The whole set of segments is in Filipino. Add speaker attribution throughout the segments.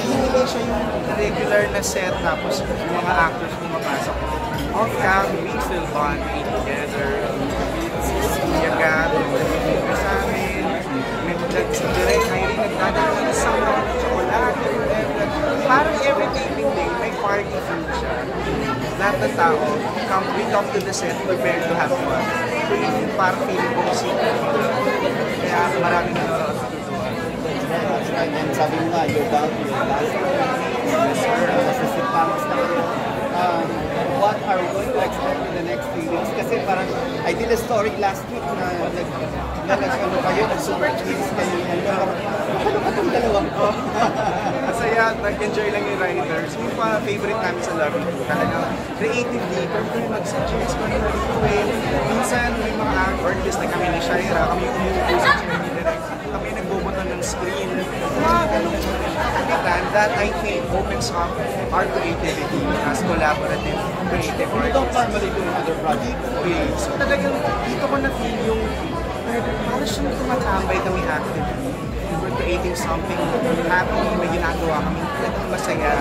Speaker 1: hindi siya yung regular na set tapos yung mga actors pumapasok. Off cam, we still bond, eat together. Yaga, nag sa amin. May Direk, Irene, nagdadala ng sama, chocolate. Parang every taping day, may party food siya. Lahat ng tao, come, we come to the set prepared to have fun. So yun yung parang feeling ko si
Speaker 2: And sabi mo nga, you're down to your last Yes, sir. Nasa Sipamas na. Um, what are we going to expect in the next few weeks? Kasi parang, I did a story last week na nag, na nag-ano kayo, nag-super kids kayo. Ano, ano ka itong dalawang ko?
Speaker 1: Masaya, nag-enjoy lang yung writers. Yung pa favorite namin sa Love It, talagang creatively, pero kung mag-suggest, kung ano gawin. Minsan, may mga artists na kami ni Shaira, kami yung umuusap sa kami direct, kami nagbubutan ng screen. Mga ganun. Kapitan, that I think opens up our creativity as collaborative creative artists.
Speaker 2: don't normally do other projects.
Speaker 1: Okay, so talagang dito ko na-feel yung parang siyang tumatambay kami actively. We're creating something happy, may ginagawa kami talagang masaya.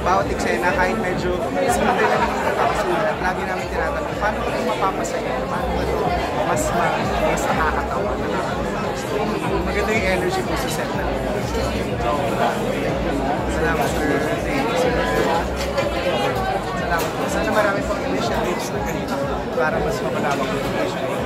Speaker 1: Bawat eksena, kahit medyo simple yung nakakasulat, lagi namin tinatanong, paano ko ito mapapasaya? Paano ko ito energy po sa set na Salamat for Salamat po. Sana marami pang initiatives na ganito para mas mamalawang yung initiative.